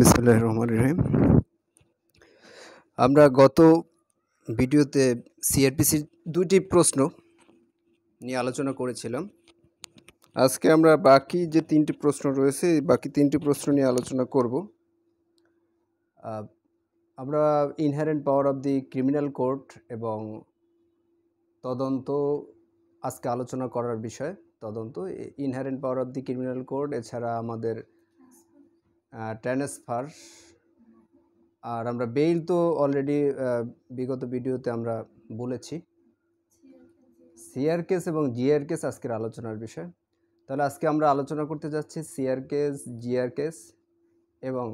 বিসমুল্লাহ রহমান রহিম। আমরা গত ভিডিওতে সিআরপিসির দুটি প্রশ্ন নিয়ে আলোচনা করেছিলাম। আজকে আমরা বাকি যে তিনটি প্রশ্ন রয়েছে বাকি তিনটি প্রশ্ন নিয়ে আলোচনা করব। আমরা inherent power of the criminal court এবং তদন্ত, আজকে আলোচনা করার বিষয় তদন্ত inherent power of the criminal code এছাড়া আমাদের ট্রান্সফার আর আমরা বেইল তো অলরেডি বিগত ভিডিওতে আমরা বলেছি। সিআর কেস এবং জিআর কেস আজকের আলোচনার বিষয়। তাহলে আজকে আমরা আলোচনা করতে যাচ্ছি সিআর কেস জিআর কেস এবং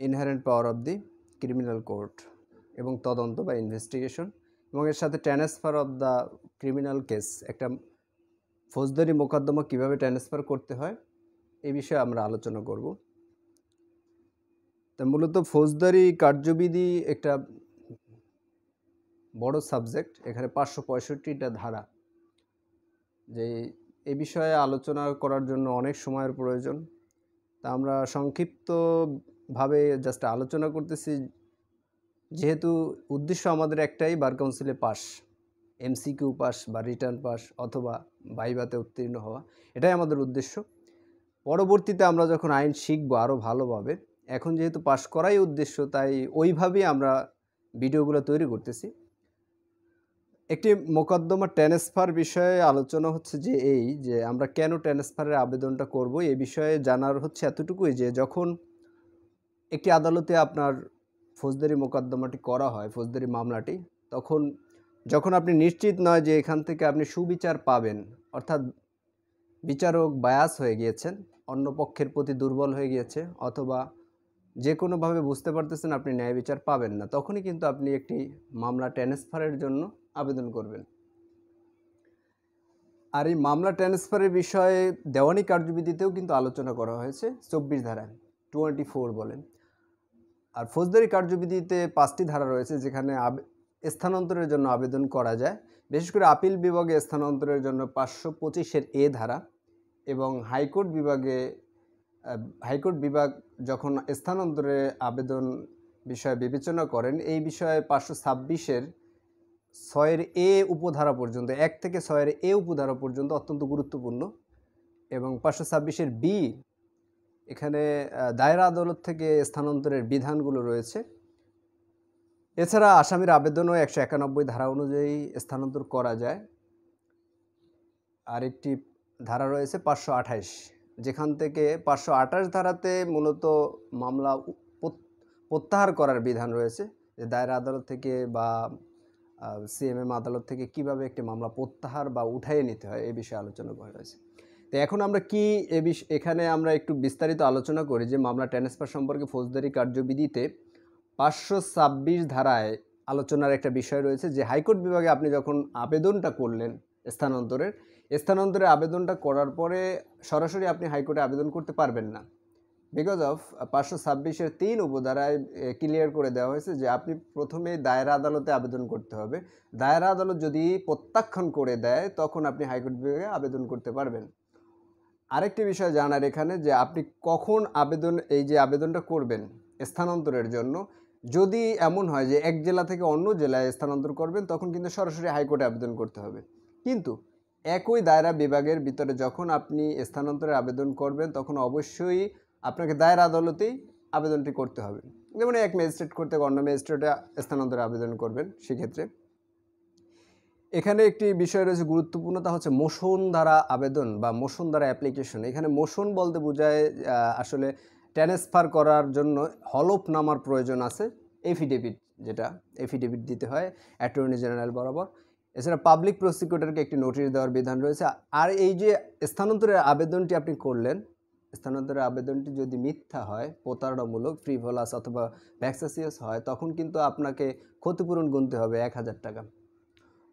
inherent power of the criminal court এবং তদন্ত বা ইনভেস্টিগেশন এবং এর সাথে transfer of the criminal case একটা ফৌজদারি মোকদ্দমা কীভাবে ট্রান্সফার করতে হয় এই বিষয়ে আমরা আলোচনা করব। তা মূলত ফৌজদারি কার্যবিধি একটা বড় সাবজেক্ট, এখানে পাঁচশো পঁয়ষট্টিটা ধারা। যে এ বিষয়ে আলোচনা করার জন্য অনেক সময়ের প্রয়োজন। তা আমরা সংক্ষিপ্তভাবে জাস্ট আলোচনা করতেছি। যেহেতু উদ্দেশ্য আমাদের একটাই, বার কাউন্সিলে পাস, এমসিকিউ পাস বা রিটার্ন পাস অথবা বাইবাতে উত্তীর্ণ হওয়া, এটাই আমাদের উদ্দেশ্য। পরবর্তীতে আমরা যখন আইন শিখব আরও ভালোভাবে, এখন যেহেতু পাশ করাই উদ্দেশ্য, তাই ওইভাবেই আমরা ভিডিওগুলো তৈরি করতেছি। একটি মোকদ্দমা ট্রান্সফার বিষয়ে আলোচনা হচ্ছে যে এই, যে আমরা কেন ট্রান্সফারের আবেদনটা করব এই বিষয়ে জানার হচ্ছে এতটুকুই যে যখন একটি আদালতে আপনার ফৌজদারি মোকদ্দমাটি করা হয়, ফৌজদারি মামলাটি, তখন যখন আপনি নিশ্চিত নয় যে এখান থেকে আপনি সুবিচার পাবেন, অর্থাৎ বিচারক বায়াস হয়ে গিয়েছেন অন্য পক্ষের প্রতি দুর্বল হয়ে গিয়েছে অথবা যে কোনোভাবে বুঝতে পারতেছেন আপনি ন্যায় বিচার পাবেন না, তখনই কিন্তু আপনি একটি মামলা ট্রান্সফারের জন্য আবেদন করবেন। আর এই মামলা ট্রান্সফারের বিষয়ে দেওয়ানি কার্যবিধিতেও কিন্তু আলোচনা করা হয়েছে, চব্বিশ ধারায় টোয়েন্টি ফোর বলেন আর ফৌজদারি কার্যবিধিতে পাঁচটি ধারা রয়েছে যেখানে স্থানান্তরের জন্য আবেদন করা যায়। বিশেষ করে আপিল বিভাগে স্থানান্তরের জন্য পাঁচশো পঁচিশের এ ধারা এবং হাইকোর্ট বিভাগে হাইকোর্ট বিভাগ যখন স্থানান্তরে আবেদন বিষয়ে বিবেচনা করেন, এই বিষয়ে পাঁচশো ছাব্বিশের ছয়ের এ উপধারা পর্যন্ত, এক থেকে ছয়ের এ উপধারা পর্যন্ত অত্যন্ত গুরুত্বপূর্ণ এবং পাঁচশো ছাব্বিশের বি এখানে দায়রা আদালত থেকে স্থানান্তরের বিধানগুলো রয়েছে। এছাড়া আসামির আবেদনও একশো একানব্বই ধারা অনুযায়ী স্থানান্তর করা যায়। আরেকটি ধারা রয়েছে পাঁচশো আঠাইশ যেখান থেকে পাঁচশো আঠাশ ধারাতে মূলত মামলা প্রত্যাহার করার বিধান রয়েছে যে দায়রা আদালত থেকে বা সিএমএম আদালত থেকে কীভাবে একটি মামলা প্রত্যাহার বা উঠাইয়ে নিতে হয় এই বিষয়ে আলোচনা করা হয়েছে। তো এখন আমরা কি এ এখানে আমরা একটু বিস্তারিত আলোচনা করি যে মামলা ট্রান্সফার সম্পর্কে ফৌজদারি কার্যবিধিতে পাঁচশো ছাব্বিশ ধারায় আলোচনার একটা বিষয় রয়েছে যে হাইকোর্ট বিভাগে আপনি যখন আবেদনটা করলেন স্থানান্তরের স্থানান্তরের আবেদনটা করার পরে সরাসরি আপনি হাইকোর্টে আবেদন করতে পারবেন না। বিকজ অফ পাঁচশো ছাব্বিশের তিন উপধারায় ক্লিয়ার করে দেওয়া হয়েছে যে আপনি প্রথমে দায়রা আদালতে আবেদন করতে হবে। দায়রা আদালত যদি প্রত্যাখ্যান করে দেয়, তখন আপনি হাইকোর্ট বিভাগে আবেদন করতে পারবেন। আরেকটি বিষয় জানার এখানে যে আপনি কখন আবেদন, এই যে আবেদনটা করবেন স্থানান্তরের জন্য, যদি এমন হয় যে এক জেলা থেকে অন্য জেলায় স্থানান্তর করবেন, তখন কিন্তু সরাসরি হাইকোর্টে আবেদন করতে হবে। কিন্তু একই দায়রা বিভাগের ভিতরে যখন আপনি স্থানান্তরের আবেদন করবেন, তখন অবশ্যই আপনাকে দায়রা আদালতেই আবেদনটি করতে হবে। যেমন এক ম্যাজিস্ট্রেট করতে অন্য ম্যাজিস্ট্রেটে স্থানান্তরে আবেদন করবেন সেক্ষেত্রে। এখানে একটি বিষয় রয়েছে গুরুত্বপূর্ণ, তা হচ্ছে মোশন দ্বারা আবেদন বা মোশন দ্বারা অ্যাপ্লিকেশন। এখানে মোশন বলতে বোঝায় আসলে ট্রান্সফার করার জন্য হলফনামার প্রয়োজন আছে, এফিডেভিট যেটা, এফিডেভিট দিতে হয়, অ্যাটর্নি জেনারেল বরাবর। এছাড়া পাবলিক প্রসিকিউটরকে একটি নোটিশ দেওয়ার বিধান রয়েছে। আর এই যে স্থানান্তরের আবেদনটি আপনি করলেন, স্থানান্তরের আবেদনটি যদি মিথ্যা হয়, প্রতারণামূলক ফ্রিভলাস অথবা ভ্যাক্সাসিয়াস হয়, তখন কিন্তু আপনাকে ক্ষতিপূরণ গুনতে হবে এক হাজার টাকা।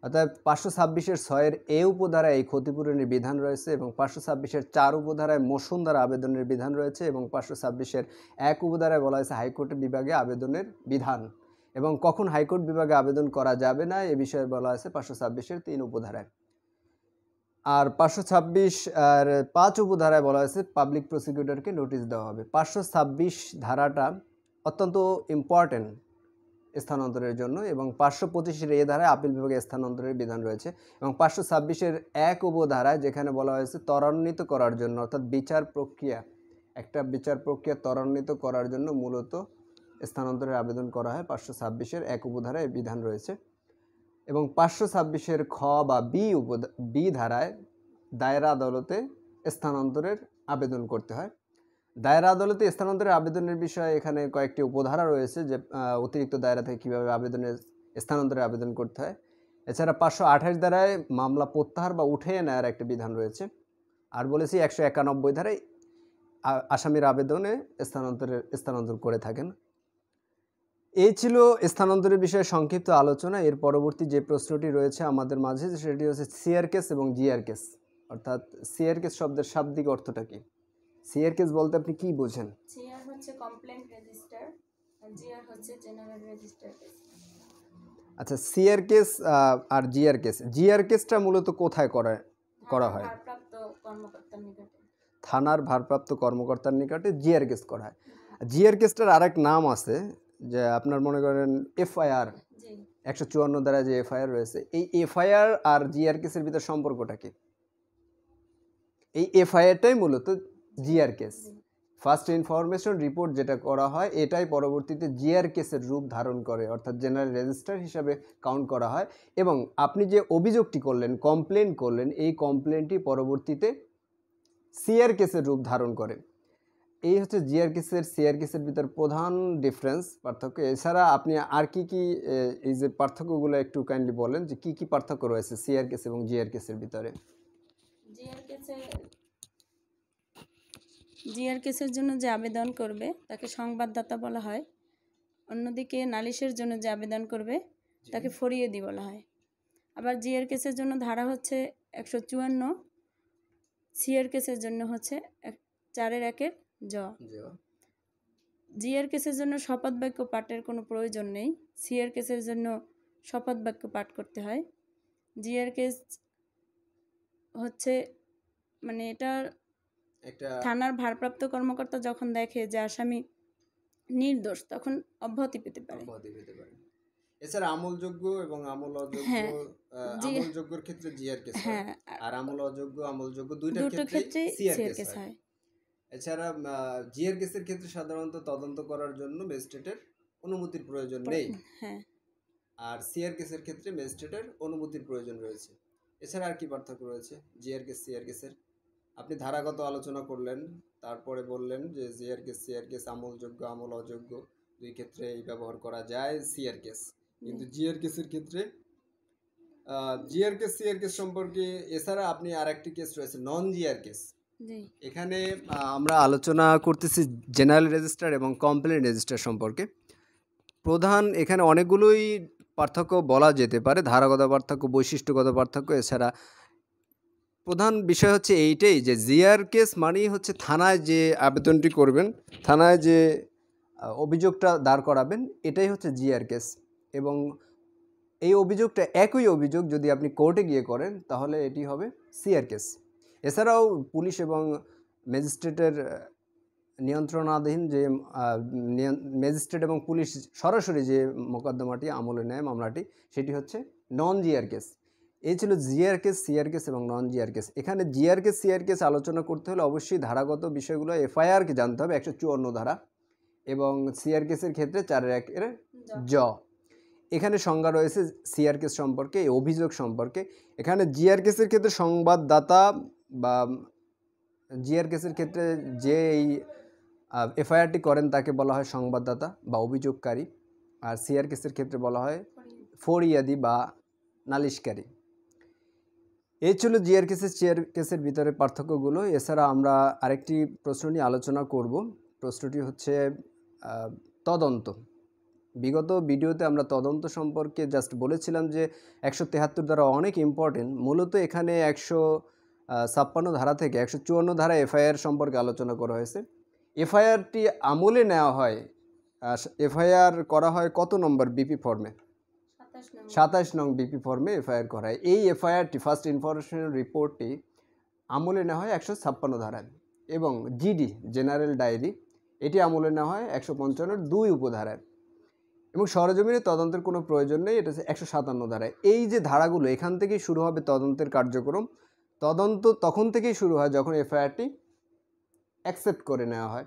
অর্থাৎ পাঁচশো ছাব্বিশের ছয়ের এ উপধারায় এই ক্ষতিপূরণের বিধান রয়েছে এবং পাঁচশো ছাব্বিশের চার উপধারায় মোশন দ্বারা আবেদনের বিধান রয়েছে এবং পাঁচশো ছাব্বিশের এক উপধারায় বলা হয়েছে হাইকোর্টের বিভাগে আবেদনের বিধান। এবং কখন হাইকোর্ট বিভাগে আবেদন করা যাবে না, এ বিষয়ে বলা হয়েছে পাঁচশো ছাব্বিশের তিন উপধারায়। আর পাঁচশো ছাব্বিশ আর পাঁচ উপধারায় বলা হয়েছে পাবলিক প্রসিকিউটরকে নোটিশ দেওয়া হবে। পাঁচশো ছাব্বিশ ধারাটা অত্যন্ত ইম্পর্টেন্ট স্থানান্তরের জন্য এবং পাঁচশো পঁচিশের এ ধারায় আপিল বিভাগে স্থানান্তরের বিধান রয়েছে এবং পাঁচশো ছাব্বিশের এক উপধারায় যেখানে বলা হয়েছে ত্বরান্বিত করার জন্য, অর্থাৎ বিচার প্রক্রিয়া, একটা বিচার প্রক্রিয়া ত্বরান্বিত করার জন্য মূলত স্থানান্তরের আবেদন করা হয় পাঁচশো ছাব্বিশের এক উপধারায় বিধান রয়েছে। এবং পাঁচশো ছাব্বিশের খ বা বি উপ বি ধারায় দায়রা আদালতে স্থানান্তরের আবেদন করতে হয়। দায়রা আদালতে স্থানান্তরের আবেদনের বিষয়ে এখানে কয়েকটি উপধারা রয়েছে যে অতিরিক্ত দায়রা থেকে কীভাবে আবেদনের স্থানান্তরের আবেদন করতে হয়। এছাড়া পাঁচশো আঠাশ ধারায় মামলা প্রত্যাহার বা উঠিয়ে নেওয়ার একটা বিধান রয়েছে। আর বলেছি একশো একানব্বই ধারায় আসামির আবেদনে স্থানান্তরের স্থানান্তর করে থাকেন। এই ছিল স্থানান্তরের বিষয়ে সংক্ষিপ্ত আলোচনা। এর পরবর্তী যে প্রশ্নটি রয়েছে আমাদের মাঝে সেটি হচ্ছে সিআর কেস এবং জিআর কেস অর্থাৎ সিআর কেস শব্দের শাব্দিক অর্থটা কি? সিআর কেস বলতে আপনি কি বোঝেন? জিআর হচ্ছে কমপ্লেন্ট রেজিস্টার আর জিআর হচ্ছে জেনারেল রেজিস্টার আচ্ছা সিআর কেস আর জিআর কেস জিআর কেসটা মূলত কোথায় করা করা হয়? থানার ভারপ্রাপ্ত কর্মকর্তার নিকটে জিআর কেস করা হয়। জিআর কেসটার আরেক নাম আছে যে আপনার মনে করেন এফআইআর একশো চুয়ান্ন দ্বারা যে এফআইআর রয়েছে এই এফআইআর আর জিআর কেসের ভিতর সম্পর্কটা কি? এই এফআইআরটাই মূলত GR case. First information report যেটা করা হয় এটাই পরবর্তীতে জিআর কেসের রূপ ধারণ করে অর্থাৎ জেনারেল রেজিস্টার হিসাবে কাউন্ট করা হয়। এবং আপনি যে অভিযোগটি করলেন কমপ্লেন করলেন এই কমপ্লেনটি পরবর্তীতে সিআর কেসের রূপ ধারণ করে। এই হচ্ছে জিআর কেসের সিআর কেসের ভিতর প্রধান ডিফারেন্স পার্থক্য। এছাড়া আপনি আর কি কি এই যে পার্থক্যগুলো একটু কাইন্ডলি বলেন যে কি কি পার্থক্য রয়েছে সিআর কেস এবং জিআর কেসের ভিতরে? জিআর কেসে জিআর কেসের জন্য যে আবেদন করবে তাকে সংবাদদাতা বলা হয়। অন্যদিকে নালিশের জন্য যে আবেদন করবে তাকে ফরিয়েদি বলা হয়। আবার জিআর কেসের জন্য ধারা হচ্ছে একশো চুয়ান্ন সিআর কেসের জন্য হচ্ছে চারের একের জ। জিআর কেসের জন্য শপথ বাক্য পাঠের কোনো প্রয়োজন নেই। সিআর কেসের জন্য শপথ বাক্য পাঠ করতে হয়। জিআর কেস হচ্ছে মানে এটা একটা থানার ভারপ্রাপ্ত কর্মকর্তা যখন দেখে যে আসামি নির্দোষ তখন অব্যাহতি পেতে পারে। অব্যাহতি পেতে পারে। এছাড়া আমলযোগ্য এবং আমল অযোগ্য হ্যাঁ, জি- আমলযোগ্যর ক্ষেত্রে জিআর কেস হয়। হ্যাঁ। আর আমল অযোগ্য আমলযোগ্য দুইটার দুটো ক্ষেত্রে সিআর সিআর কেস হয়। এছাড়া জিআর কেসের ক্ষেত্রে সাধারণত তদন্ত করার জন্য ম্যাজিস্ট্রেটের অনুমতির প্রয়োজন নেই। হ্যাঁ। আর সিআর কেসের ক্ষেত্রে ম্যাজিস্ট্রেটের অনুমতির প্রয়োজন রয়েছে। এছাড়া আর কি পার্থক্য রয়েছে? জিআর কেস সিআর কেসের? আপনি ধারাগত আলোচনা করলেন তারপরে বললেন যে জিআর কেস সিআর কেস আমলযোগ্য আমল অযোগ্য দুই ক্ষেত্রে এই ব্যবহার করা যায় সিআর কেস। কিন্তু জিআর কেসের ক্ষেত্রে জিআর কেস সিআর কেস সম্পর্কে এছাড়া আপনি আর একটি কেস রয়েছে নন জিআর কেস। এখানে আমরা আলোচনা করতেছি জেনারেল রেজিস্টার এবং কমপ্লেন রেজিস্টার সম্পর্কে। প্রধান, এখানে অনেকগুলোই পার্থক্য বলা যেতে পারে, ধারাগত পার্থক্য, বৈশিষ্ট্যগত পার্থক্য, এছাড়া প্রধান বিষয় হচ্ছে এইটাই যে জিআর কেস মানেই হচ্ছে থানায় যে আবেদনটি করবেন, থানায় যে অভিযোগটা দাঁড় করাবেন, এটাই হচ্ছে জিআর কেস। এবং এই অভিযোগটা একই অভিযোগ যদি আপনি কোর্টে গিয়ে করেন, তাহলে এটি হবে সিআর কেস। এছাড়াও পুলিশ এবং ম্যাজিস্ট্রেটের নিয়ন্ত্রণাধীন যে ম্যাজিস্ট্রেট এবং পুলিশ সরাসরি যে মোকদ্দমাটি আমলে নেয় মামলাটি সেটি হচ্ছে নন জিআর কেস। এই ছিল জিআর কেস সিআর কেস এবং নন জিআর কেস। এখানে জিআর কেস সিআর কেস আলোচনা করতে হলে অবশ্যই ধারাগত বিষয়গুলো এফআইআরকে জানতে হবে একশো চুয়ান্ন ধারা এবং সিআর কেসের ক্ষেত্রে চারের এর জ। এখানে সংজ্ঞা রয়েছে সিআর কেস সম্পর্কে এই অভিযোগ সম্পর্কে। এখানে জিআর কেসের ক্ষেত্রে সংবাদদাতা বা জিআর কেসের ক্ষেত্রে যে এই এফআইআরটি করেন তাকে বলা হয় সংবাদদাতা বা অভিযোগকারী। আর সিআর কেসের ক্ষেত্রে বলা হয় ফরিয়াদি বা নালিশকারী। এই ছিল জিআর কেসের চেয়ার কেসের ভিতরে পার্থক্যগুলো। এছাড়া আমরা আরেকটি প্রশ্ন নিয়ে আলোচনা করব। প্রশ্নটি হচ্ছে তদন্ত। বিগত ভিডিওতে আমরা তদন্ত সম্পর্কে জাস্ট বলেছিলাম যে একশো তেহাত্তর দ্বারা অনেক ইম্পর্টেন্ট। মূলত এখানে একশো ছাপ্পান্ন ধারা থেকে একশো চুয়ান্ন ধারা এফআইআর সম্পর্কে আলোচনা করা হয়েছে। এফআইআরটি আমলে নেওয়া হয় এফআইআর করা হয় কত নম্বর বিপি ফর্মে? সাতাশ নং বিপি ফর্মে এফআইআর করা হয়। এই এফআইআরটি ফার্স্ট ইনফরমেশন রিপোর্টটি আমলে নেওয়া হয় একশো ছাপ্পান্ন ধারায় এবং জিডি জেনারেল ডায়েরি এটি আমলে নেওয়া হয় একশো পঞ্চান্নর দুই উপধারায় এবং সরজমিনে তদন্তের কোনো প্রয়োজন নেই, এটা একশো সাতান্ন ধারায়। এই যে ধারাগুলো, এখান থেকেই শুরু হবে তদন্তের কার্যক্রম। তদন্ত তখন থেকেই শুরু হয় যখন এফআইআরটি অ্যাকসেপ্ট করে নেওয়া হয়।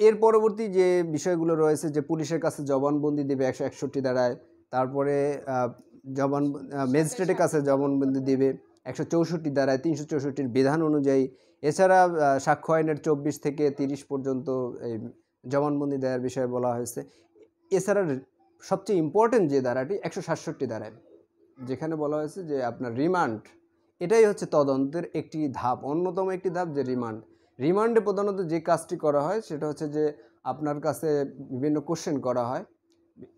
এর পরবর্তী যে বিষয়গুলো রয়েছে যে পুলিশের কাছে জবানবন্দি দেবে একশো একষট্টি ধারায় তারপরে জবান ম্যাজিস্ট্রেটের কাছে জবানবন্দি দেবে একশো চৌষট্টি দ্বারায় তিনশো চৌষট্টির বিধান অনুযায়ী। এছাড়া সাক্ষ্য আইনের চব্বিশ থেকে তিরিশ পর্যন্ত এই জবানবন্দি দেওয়ার বিষয়ে বলা হয়েছে। এছাড়া সবচেয়ে ইম্পর্টেন্ট যে ধারাটি একশো সাতষট্টি ধারায় যেখানে বলা হয়েছে যে আপনার রিমান্ড এটাই হচ্ছে তদন্তের একটি ধাপ, অন্যতম একটি ধাপ যে রিমান্ড। রিমান্ডে প্রধানত যে কাজটি করা হয় সেটা হচ্ছে যে আপনার কাছে বিভিন্ন কোশ্চেন করা হয়।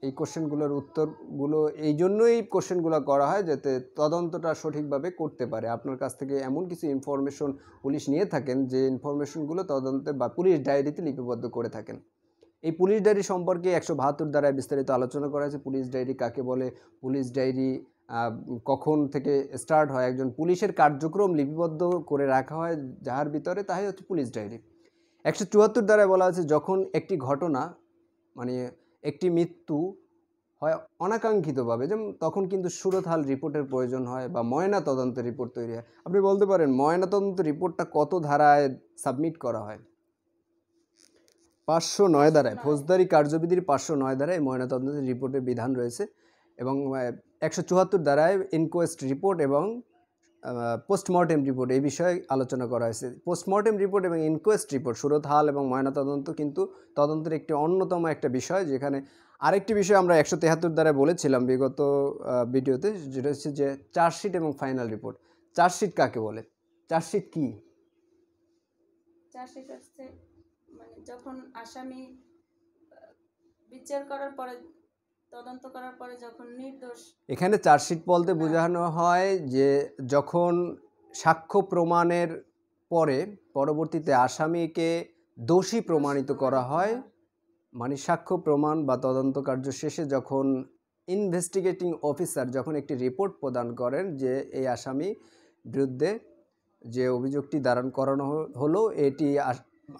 এই কোশ্চেনগুলোর উত্তরগুলো, এই জন্যই কোশ্চেনগুলো করা হয় যাতে তদন্তটা সঠিকভাবে করতে পারে। আপনার কাছ থেকে এমন কিছু ইনফরমেশন পুলিশ নিয়ে থাকেন যে ইনফরমেশনগুলো তদন্তে বা পুলিশ ডায়েরিতে লিপিবদ্ধ করে থাকেন। এই পুলিশ ডায়েরি সম্পর্কে একশো বাহাত্তর দ্বারায় বিস্তারিত আলোচনা করা হয়েছে। পুলিশ ডায়েরি কাকে বলে? পুলিশ ডায়েরি কখন থেকে স্টার্ট হয় একজন পুলিশের কার্যক্রম লিপিবদ্ধ করে রাখা হয় যাহার ভিতরে তাই হচ্ছে পুলিশ ডায়েরি। একশো চুয়াত্তর দ্বারায় বলা আছে যখন একটি ঘটনা মানে একটি মৃত্যু হয় অনাকাঙ্ক্ষিতভাবে যেমন তখন কিন্তু সুরতহাল রিপোর্টের প্রয়োজন হয় বা ময়না তদন্ত রিপোর্ট তৈরি হয়। আপনি বলতে পারেন ময়না তদন্ত রিপোর্টটা কত ধারায় সাবমিট করা হয়? পাঁচশো নয় ধারায় ফৌজদারি কার্যবিধির পাঁচশো নয় ধারায় ময়নাতদন্তের রিপোর্টের বিধান রয়েছে। এবং একশো চুয়াত্তর ধারায় ইনকোয়েস্ট রিপোর্ট এবং পোস্টমর্টেম রিপোর্ট এই বিষয়ে আলোচনা করা হয়েছে। পোস্টমর্টেম রিপোর্ট এবং ইনকোয়েস্ট রিপোর্ট সুরত হাল এবং ময়নাতদন্ত কিন্তু তদন্তের একটি অন্যতম একটা বিষয়, যেখানে আরেকটি বিষয় আমরা একশো তেহাত্তর দ্বারায় বলেছিলাম বিগত ভিডিওতে, যেটা হচ্ছে যে চার্জশিট এবং ফাইনাল রিপোর্ট চার্জশিট কাকে বলে? চার্জশিট কী? চাষি হচ্ছে মানে যখন আসামি বিচার করার পরে তদন্ত করার পরে যখন নির্দোষ এখানে চার্জশিট বলতে বোঝানো হয় যে যখন সাক্ষ্য প্রমাণের পরে পরবর্তীতে আসামিকে দোষী প্রমাণিত করা হয় মানে সাক্ষ্য প্রমাণ বা তদন্ত কার্য শেষে যখন ইনভেস্টিগেটিং অফিসার যখন একটি রিপোর্ট প্রদান করেন যে এই আসামি বিরুদ্ধে যে অভিযোগটি দাঁড়ান করানো হলো এটি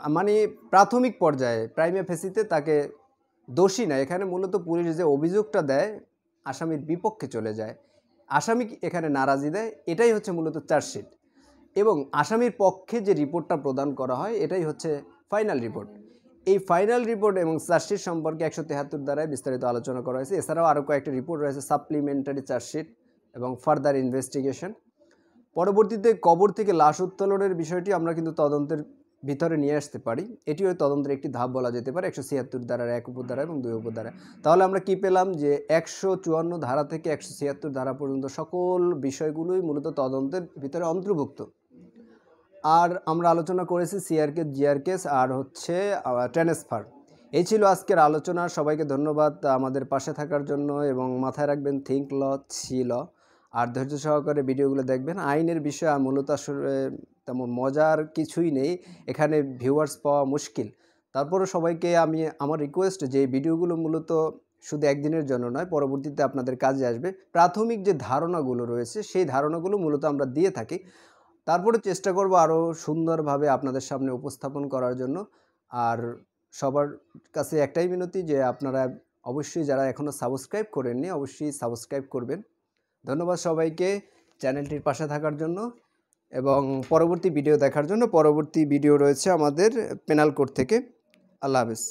মানে প্রাথমিক পর্যায়ে প্রাইমে ফেসিতে তাকে দোষী না। এখানে মূলত পুলিশ যে অভিযোগটা দেয়, আসামির বিপক্ষে চলে যায়। আসামি এখানে নারাজি দেয়। এটাই হচ্ছে মূলত চার্জশিট এবং আসামির পক্ষে যে রিপোর্টটা প্রদান করা হয়, এটাই হচ্ছে ফাইনাল রিপোর্ট। এই ফাইনাল রিপোর্ট এবং চার্জশিট সম্পর্কে একশো তেহাত্তর দ্বারায় বিস্তারিত আলোচনা করা হয়েছে। এছাড়াও আরও কয়েকটি রিপোর্ট রয়েছে, সাপ্লিমেন্টারি চার্জশিট এবং ফার্দার ইনভেস্টিগেশন। পরবর্তীতে কবর থেকে লাশ উত্তোলনের বিষয়টি আমরা কিন্তু তদন্তের ভিতরে নিয়ে আসতে পারি। এটিও তদন্তের একটি ধাপ বলা যেতে পারে, একশো ছিয়াত্তর ধারার এক উপধারা এবং দুই উপধারা। তাহলে আমরা কি পেলাম যে একশো চুয়ান্ন ধারা থেকে একশো ছিয়াত্তর ধারা পর্যন্ত সকল বিষয়গুলোই মূলত তদন্তের ভিতরে অন্তর্ভুক্ত। আর আমরা আলোচনা করেছি সিআরকে, জিআরকেস আর হচ্ছে ট্রান্সফার। এই ছিল আজকের আলোচনা। সবাইকে ধন্যবাদ আমাদের পাশে থাকার জন্য এবং মাথায় রাখবেন থিঙ্ক ল ছিল আর ধৈর্য সহকারে ভিডিওগুলো দেখবেন। আইনের বিষয় মূলত আসলে তেমন মজার কিছুই নেই। এখানে ভিউয়ার্স পাওয়া মুশকিল। তারপরে সবাইকে আমি, আমার রিকোয়েস্ট যে ভিডিওগুলো মূলত শুধু একদিনের জন্য নয়, পরবর্তীতে আপনাদের কাজে আসবে। প্রাথমিক যে ধারণাগুলো রয়েছে, সেই ধারণাগুলো মূলত আমরা দিয়ে থাকি। তারপরে চেষ্টা করব আরও সুন্দরভাবে আপনাদের সামনে উপস্থাপন করার জন্য। আর সবার কাছে একটাই বিনতি যে আপনারা অবশ্যই যারা এখনও সাবস্ক্রাইব করেননি, অবশ্যই সাবস্ক্রাইব করবেন। ধন্যবাদ সবাইকে চ্যানেলটির পাশে থাকার জন্য এবং পরবর্তী ভিডিও দেখার জন্য পরবর্তী ভিডিও রয়েছে আমাদের পেনাল কোড থেকে। আল্লাহ হাফেজ।